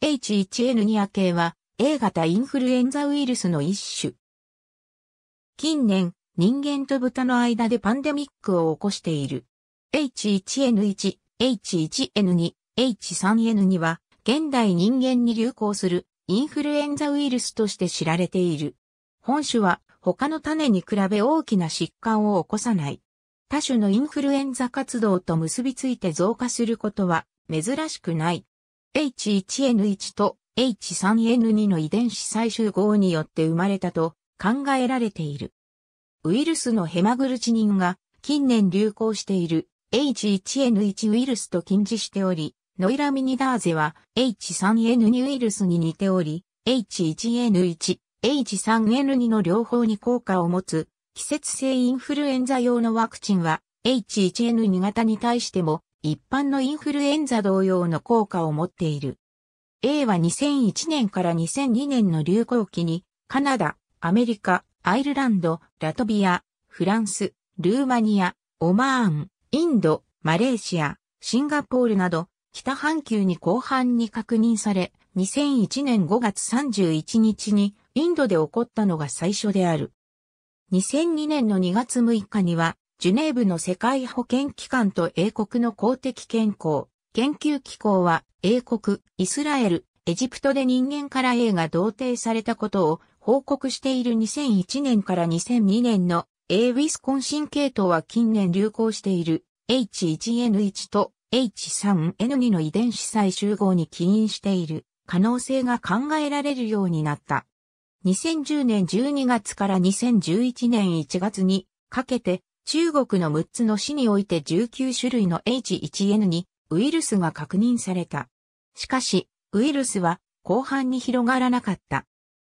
H1N2 系は A 型インフルエンザウイルスの一種。近年、人間と豚の間でパンデミックを起こしている。H1N1、H1N2、H3N2 は現代人間に流行するインフルエンザウイルスとして知られている。本種は他の種に比べ大きな疾患を起こさない。他種のインフルエンザ活動と結びついて増加することは珍しくない。H1N1 と H3N2 の遺伝子再集合によって生まれたと考えられている。ウイルスのヘマグルチニンが近年流行している H1N1 ウイルスと近似しており、ノイラミニダーゼは H3N2 ウイルスに似ており、H1N1、H3N2 の両方に効果を持つ季節性インフルエンザ用のワクチンは H1N2 型に対しても一般のインフルエンザ同様の効果を持っている。A は2001年から2002年の流行期にカナダ、アメリカ、アイルランド、ラトビア、フランス、ルーマニア、オマーン、インド、マレーシア、シンガポールなど北半球に後半に確認され、2001年5月31日にインドで起こったのが最初である。2002年の2月6日には、ジュネーブの世界保健機関と英国の公的健康研究機構は、英国、イスラエル、エジプトで人間から A が同定されたことを報告している2001年から2002年の A ウィスコンシン系統は近年流行している H1N1 と H3N2 の遺伝子再集合に起因している可能性が考えられるようになった。2010年12月から2011年1月にかけて中国の6つの市において19種類の H1N にウイルスが確認された。しかし、ウイルスは後半に広がらなかった。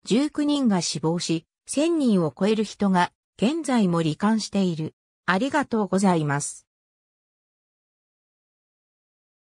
19人が死亡し、1000人を超える人が現在も罹患している。ありがとうございます。